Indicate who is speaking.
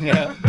Speaker 1: Yeah.